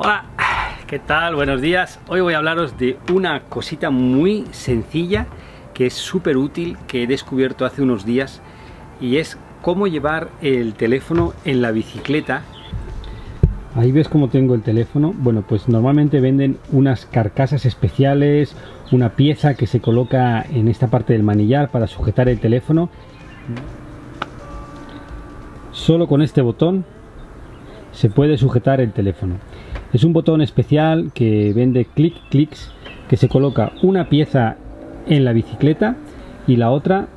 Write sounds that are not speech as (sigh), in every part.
Hola, ¿qué tal? Buenos días. Hoy voy a hablaros de una cosita muy sencilla que es súper útil que he descubierto hace unos días y es cómo llevar el teléfono en la bicicleta. Ahí ves cómo tengo el teléfono. Bueno, pues normalmente venden unas carcasas especiales, una pieza que se coloca en esta parte del manillar para sujetar el teléfono. Solo con este botón se puede sujetar el teléfono. Es un botón especial que vende Click Clicks que se coloca una pieza en la bicicleta y la otra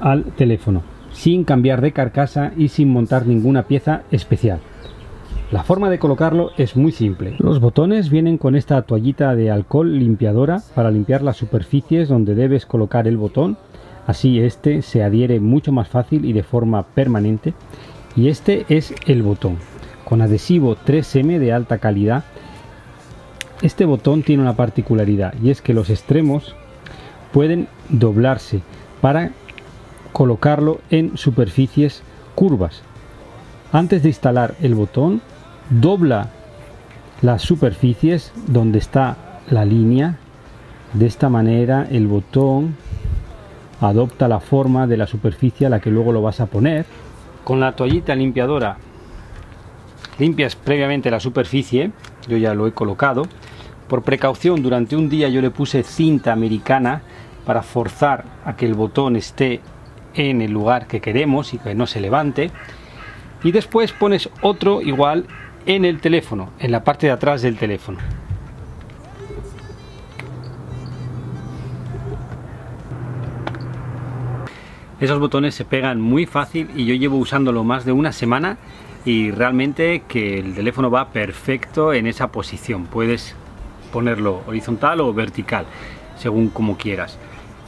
al teléfono, sin cambiar de carcasa y sin montar ninguna pieza especial. La forma de colocarlo es muy simple. Los botones vienen con esta toallita de alcohol limpiadora para limpiar las superficies donde debes colocar el botón. Así este se adhiere mucho más fácil y de forma permanente. Y este es el botón con adhesivo 3M de alta calidad. Este botón tiene una particularidad y es que los extremos pueden doblarse para colocarlo en superficies curvas. Antes de instalar el botón, dobla las superficies donde está la línea. De esta manera el botón adopta la forma de la superficie a la que luego lo vas a poner. Con la toallita limpiadora limpias previamente la superficie, yo ya lo he colocado. Por precaución, durante un día yo le puse cinta americana para forzar a que el botón esté en el lugar que queremos y que no se levante. Y después pones otro igual en el teléfono, en la parte de atrás del teléfono. Esos botones se pegan muy fácil y yo llevo usándolo más de una semana y realmente que el teléfono va perfecto en esa posición. Puedes ponerlo horizontal o vertical, según como quieras.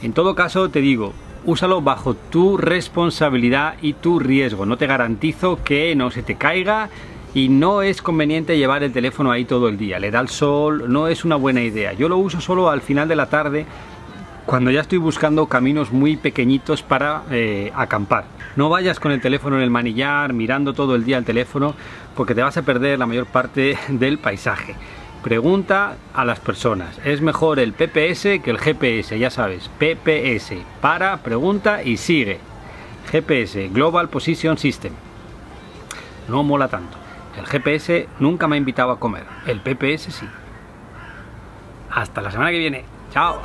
En todo caso, te digo, úsalo bajo tu responsabilidad y tu riesgo. No te garantizo que no se te caiga y no es conveniente llevar el teléfono ahí todo el día. Le da el sol, no es una buena idea. Yo lo uso solo al final de la tarde cuando ya estoy buscando caminos muy pequeñitos para eh, acampar. No vayas con el teléfono en el manillar, mirando todo el día el teléfono, porque te vas a perder la mayor parte (laughs) del paisaje. Pregunta a las personas, ¿es mejor el PPS que el GPS? Ya sabes, PPS, para, pregunta y sigue. GPS, Global Position System. No mola tanto. El GPS nunca me ha invitado a comer, el PPS sí. Hasta la semana que viene. Chao.